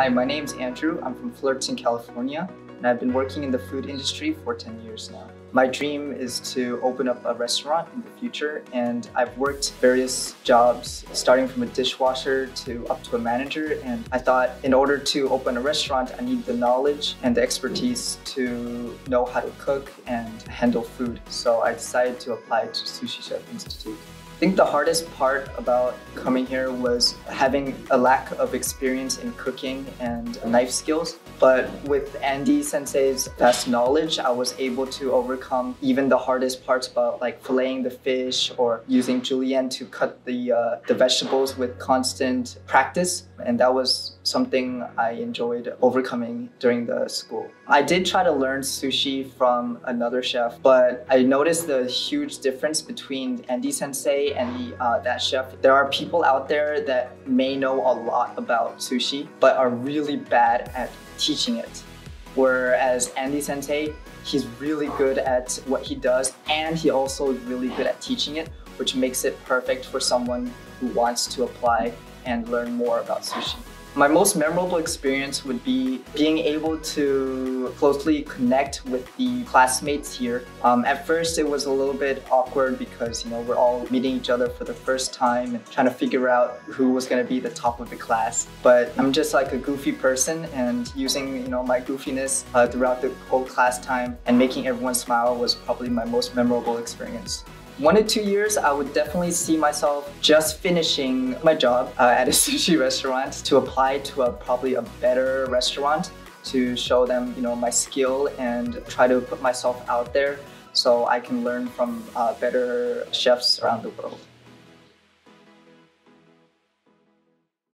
Hi, my name's Andrew. I'm from Fullerton, California, and I've been working in the food industry for 10 years now. My dream is to open up a restaurant in the future, and I've worked various jobs, starting from a dishwasher to up to a manager. And I thought in order to open a restaurant, I need the knowledge and the expertise to know how to cook and handle food. So I decided to apply to Sushi Chef Institute. I think the hardest part about coming here was having a lack of experience in cooking and knife skills. But with Andy Sensei's vast knowledge, I was able to overcome even the hardest parts about like filleting the fish or using julienne to cut the, uh, the vegetables with constant practice. And that was something I enjoyed overcoming during the school. I did try to learn sushi from another chef, but I noticed the huge difference between Andy Sensei and the, uh, that chef. There are people out there that may know a lot about sushi, but are really bad at teaching it. Whereas Andy Sensei, he's really good at what he does, and he also is really good at teaching it, which makes it perfect for someone who wants to apply and learn more about sushi. My most memorable experience would be being able to closely connect with the classmates here. Um, at first, it was a little bit awkward because you know we're all meeting each other for the first time and trying to figure out who was going to be the top of the class. But I'm just like a goofy person, and using you know my goofiness uh, throughout the whole class time and making everyone smile was probably my most memorable experience one to two years, I would definitely see myself just finishing my job uh, at a sushi restaurant to apply to a probably a better restaurant to show them, you know, my skill and try to put myself out there so I can learn from uh, better chefs around the world.